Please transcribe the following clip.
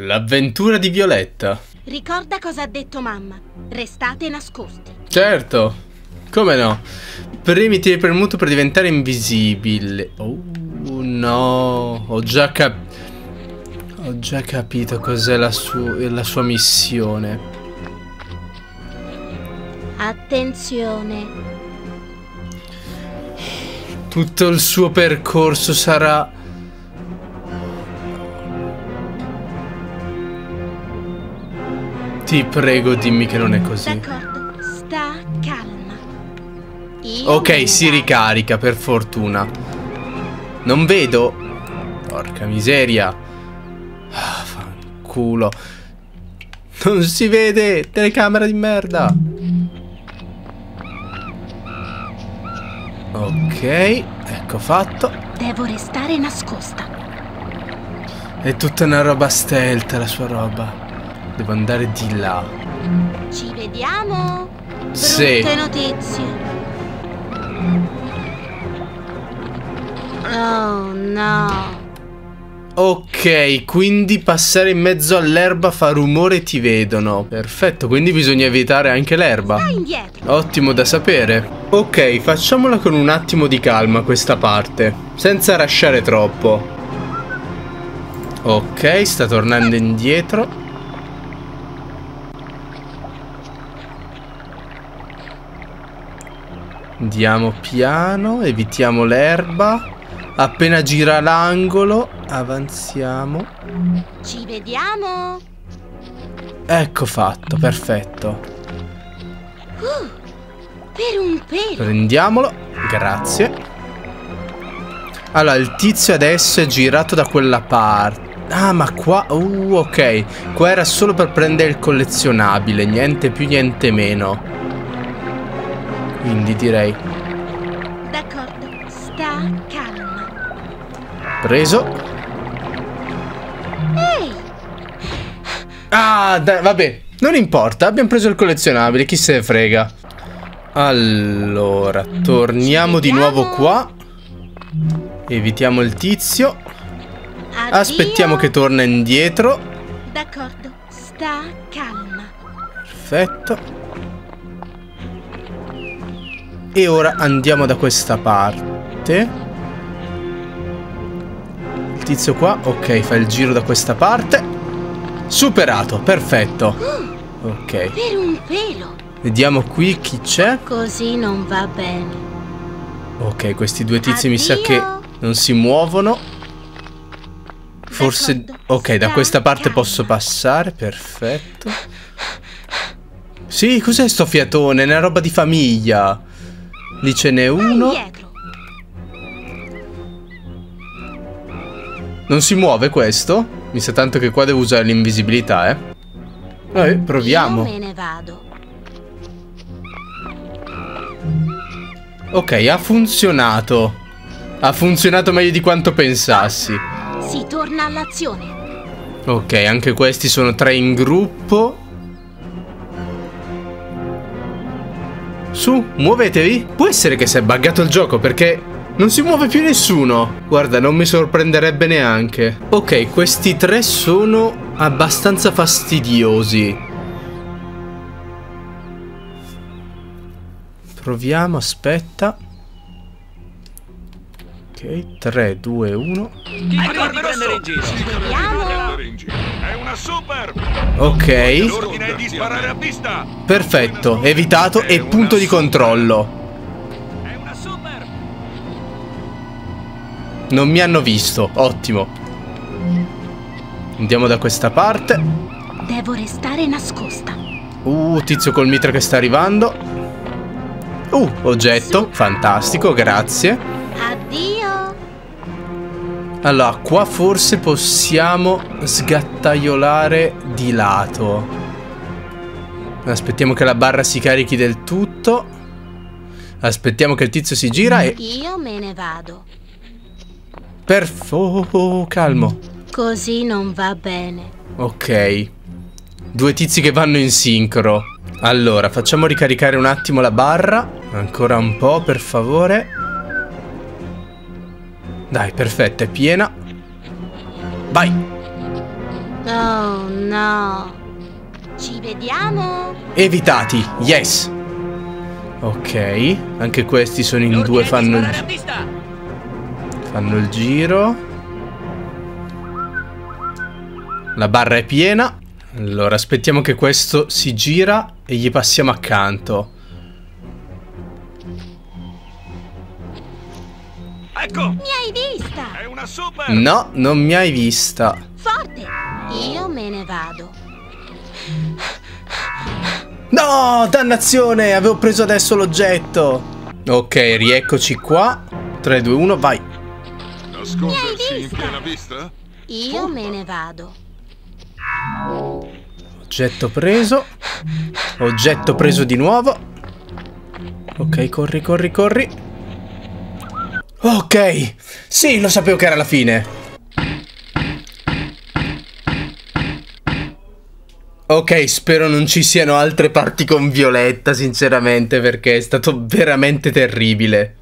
L'avventura di Violetta. Ricorda cosa ha detto mamma. Restate nascosti. Certo. Come no? Premiti il premuto per diventare invisibile. Oh no. Ho già capito. Ho già capito cos'è la, la sua missione. Attenzione. Tutto il suo percorso sarà Ti prego, dimmi che non è così. D'accordo, sta calma. Io ok, si ricarica, per fortuna. Non vedo. Porca miseria. Ah, fanculo. Non si vede. Telecamera di merda. Ok, ecco fatto. Devo restare nascosta. È tutta una roba stealth la sua roba. Devo andare di là. Ci vediamo? Sì. Brutte notizie. Oh no. Ok, quindi passare in mezzo all'erba fa rumore e ti vedono. Perfetto, quindi bisogna evitare anche l'erba. Ottimo da sapere. Ok, facciamola con un attimo di calma questa parte, senza rasciare troppo. Ok, sta tornando indietro. Andiamo piano, evitiamo l'erba. Appena gira l'angolo, avanziamo. Ci vediamo. Ecco fatto, perfetto. Uh, per un pelo. Prendiamolo, grazie. Allora, il tizio adesso è girato da quella parte. Ah, ma qua... Uh, ok. Qua era solo per prendere il collezionabile, niente più, niente meno. Quindi direi. D'accordo, sta calma. Preso. Ehi! Ah, dai, vabbè. Non importa, abbiamo preso il collezionabile Chi se ne frega. Allora, torniamo di nuovo qua. Evitiamo il tizio. Aspettiamo che torna indietro. D'accordo, sta calma. Perfetto e ora andiamo da questa parte. Il tizio qua, ok, fa il giro da questa parte. Superato, perfetto. Ok. Per un pelo. Vediamo qui chi c'è. Così non va bene. Ok, questi due tizi Addio. mi sa che non si muovono. Forse... Ok, da questa parte posso passare, perfetto. Sì, cos'è sto fiatone? È una roba di famiglia. Lì ce n'è uno. Non si muove questo? Mi sa tanto che qua devo usare l'invisibilità, eh. Eh, proviamo. Io me ne vado. Ok, ha funzionato. Ha funzionato meglio di quanto pensassi. Si torna all'azione. Ok, anche questi sono tre in gruppo. Su, muovetevi. Può essere che si è buggato il gioco perché non si muove più nessuno. Guarda, non mi sorprenderebbe neanche. Ok, questi tre sono abbastanza fastidiosi. Proviamo, aspetta. Ok, 3, 2, 1. È una super! Ok. Perfetto, evitato e punto di controllo. Non mi hanno visto, ottimo. Andiamo da questa parte. Devo restare nascosta. Uh, tizio col mitra che sta arrivando. Uh, oggetto, fantastico, grazie. Allora, qua forse possiamo sgattaiolare di lato. Aspettiamo che la barra si carichi del tutto. Aspettiamo che il tizio si gira e... Io me ne vado. Perfo... Oh, calmo. Così non va bene. Ok. Due tizi che vanno in sincro. Allora, facciamo ricaricare un attimo la barra. Ancora un po', per favore. Dai, perfetta, è piena. Vai. Oh no. Ci vediamo? Evitati, yes. Ok, anche questi sono in due, fanno il, fanno il giro. La barra è piena. Allora, aspettiamo che questo si gira e gli passiamo accanto. Ecco! Mi hai vista? È una super! No, non mi hai vista. Forte. Io me ne vado. No, dannazione, avevo preso adesso l'oggetto. Ok, rieccoci qua. 3, 2, 1, vai. Nascondersi in piena vista? Io me ne vado. Oggetto preso. Oggetto preso di nuovo. Ok, corri, corri, corri. Ok. Sì, lo sapevo che era la fine. Ok, spero non ci siano altre parti con Violetta, sinceramente, perché è stato veramente terribile.